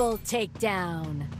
Double takedown.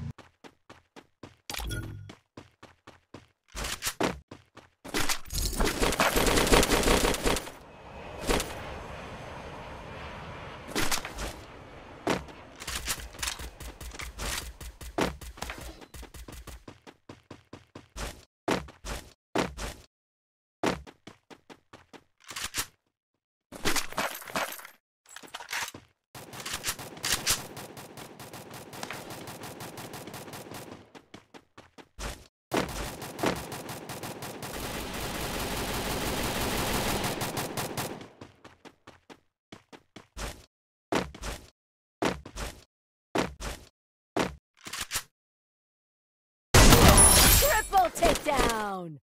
Takedown.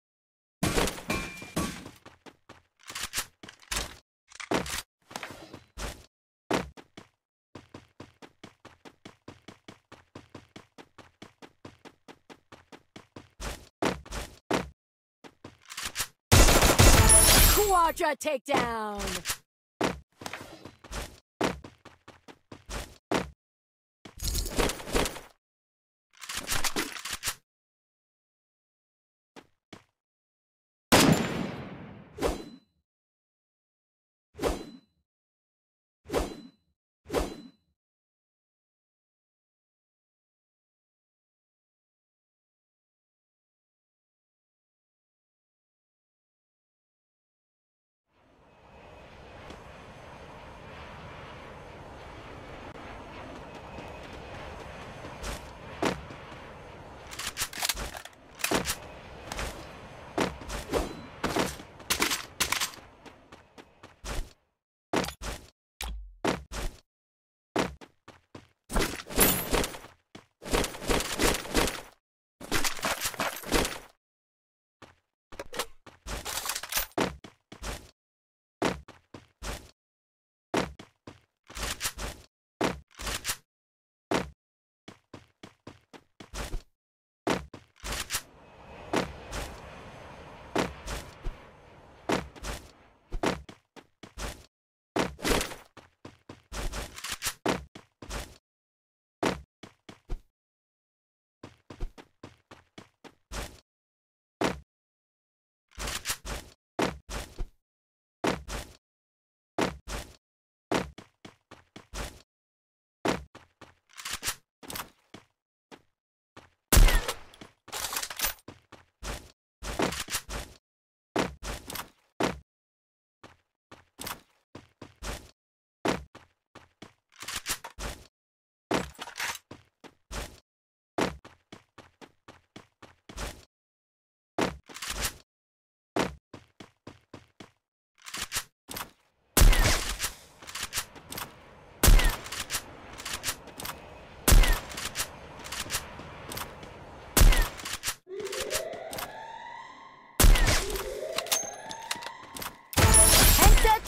Quadra takedown.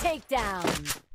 Takedown.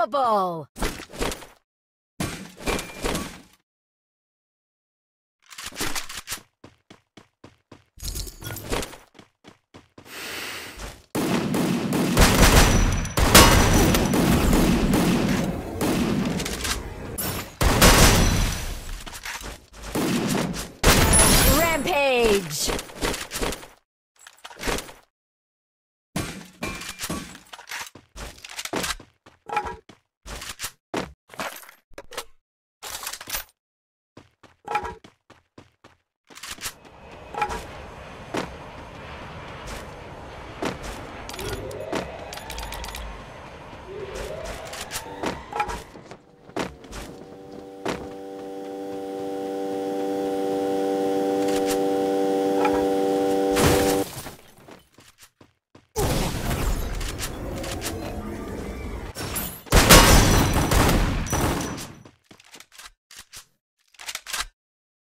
unstoppable!